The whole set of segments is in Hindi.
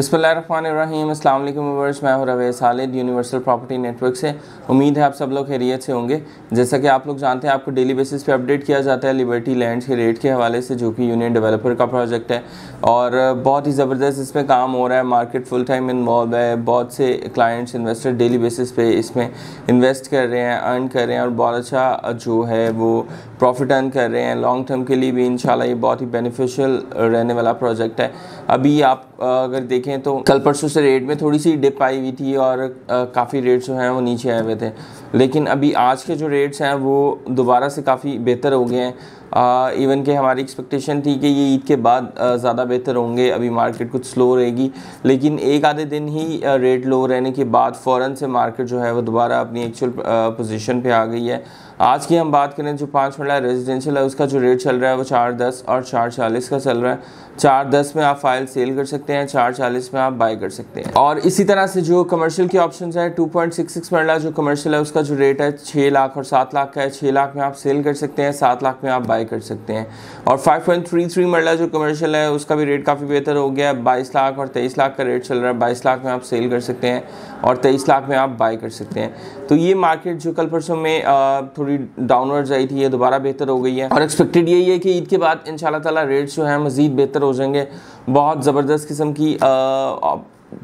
अस्सलाम वालेकुम मैं हूँ Ravesh Khalid, universal property network से। उम्मीद है आप सब लोग खैरियत से होंगे। जैसा कि आप लोग जानते हैं, आपको डेली बेसिस पे अपडेट किया जाता है लिबर्टी लैंड के रेट के हवाले से, जो कि यूनियन डेवलपर का प्रोजेक्ट है। और बहुत ही ज़बरदस्त इसमें काम हो रहा है, मार्केट फुल टाइम इन्वॉल्व है। बहुत से क्लाइंट्स, इन्वेस्टर डेली बेसिस पे इसमें इन्वेस्ट कर रहे हैं, अर्न कर रहे हैं। और बहुत अच्छा जो है, वो प्रॉफिट अर्न कर रहे हैं। लॉन्ग टर्म के लिए भी इन ये बहुत ही बेनिफिशियल रहने वाला प्रोजेक्ट है। अभी आप अगर देखें तो कल परसों से रेट में थोड़ी सी डिप आई हुई थी और काफ़ी रेट्स जो हैं वो नीचे आए हुए थे। लेकिन अभी आज के जो रेट्स हैं वो दोबारा से काफ़ी बेहतर हो गए हैं। इवन के हमारी एक्सपेक्टेशन थी कि ये ईद के बाद ज़्यादा बेहतर होंगे, अभी मार्केट कुछ स्लो रहेगी। लेकिन एक आधे दिन ही रेट लो रहने के बाद फ़ौर से मार्केट जो है वो दोबारा अपनी एक्चुअल पोजीशन पर आ गई है। आज की हम बात करें जो पाँच मरला रेजिडेंशियल है, उसका जो रेट चल रहा है वो चार दस और चार चालीस का चल रहा है। चार दस में आप फ़ाइल सेल कर सकते हैं, चार चालीस में आप बाय कर सकते हैं। और इसी तरह से जो कमर्शियल के ऑप्शन है टू पॉइंट सिक्स सिक्स मरला जो कमर्शियल है, उसका जो रेट है छः लाख और सात लाख का है। छः लाख में आप सेल कर सकते हैं, सात लाख में आप बाय कर सकते हैं। और फाइव पॉइंट थ्री थ्री मरला जो कमर्शियल है, उसका भी रेट काफ़ी बेहतर हो गया। है बाईस लाख और तेईस लाख का रेट चल रहा है। बाईस लाख में आप सेल कर सकते हैं और तेईस लाख में आप बाय कर सकते हैं। तो ये मार्केट जो कल परसों में थोड़ी डाउनवर्ड्स आई थी, ये दोबारा बेहतर हो गई है। और एक्सपेक्टेड यही है कि ईद के बाद इन ताला रेट्स जो है, मज़ीद बेहतर हो जाएँगे। बहुत ज़बरदस्त किस्म की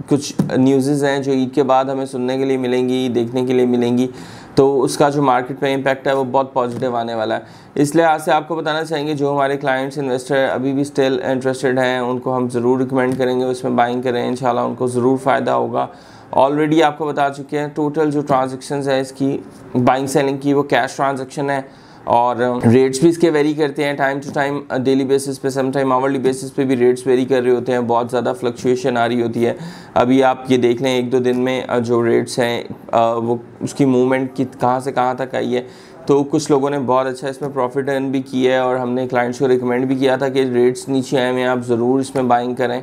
कुछ न्यूज़ हैं जो ईद के बाद हमें सुनने के लिए मिलेंगी, देखने के लिए मिलेंगी। तो उसका जो मार्केट पे इम्पैक्ट है वो बहुत पॉजिटिव आने वाला है। इस लिहाज से आपको बताना चाहेंगे, जो हमारे क्लाइंट्स इन्वेस्टर अभी भी स्टिल इंटरेस्टेड हैं, उनको हम ज़रूर रिकमेंड करेंगे, उसमें बाइंग करें इन उनको ज़रूर फ़ायदा होगा। ऑलरेडी आपको बता चुके हैं टोटल जो ट्रांजेक्शन है, इसकी बाइंग सेलिंग की वो कैश ट्रांजेक्शन है। और रेट्स भी इसके वेरी करते हैं time to time daily basis पे सम टाइम आवरली बेसिस पे भी रेट्स वेरी कर रहे होते हैं, बहुत ज़्यादा फ्लक्चुएशन आ रही होती है। अभी आप ये देख लें, एक दो दिन में जो रेट्स हैं वो उसकी मूवमेंट की कहाँ से कहाँ तक आई है। तो कुछ लोगों ने बहुत अच्छा इसमें प्रॉफिट अर्न भी किया है और हमने क्लाइंट्स को रिकमेंड भी किया था कि रेट्स नीचे आए हैं आप ज़रूर इसमें बाइंग करें।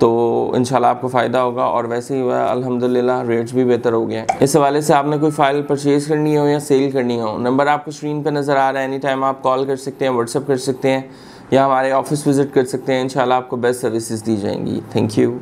तो इन आपको फ़ायदा होगा और वैसे ही हुआ अलहमदिल्ला रेट्स भी बेहतर हो गए हैं। इस हवाले से आपने कोई फ़ाइल परचेज़ करनी हो या सेल करनी हो नंबर आपको स्क्रीन पर नज़र आ रहा है एनी टाइम आप कॉल कर सकते हैं व्हाट्सअप कर सकते हैं या हमारे ऑफ़िस विज़िट कर सकते हैं इन आपको बेस्ट सर्विसेज़ दी जाएँगी। Thank you